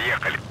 Поехали.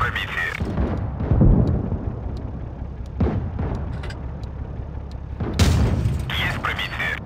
пробитии. Есть пробитие.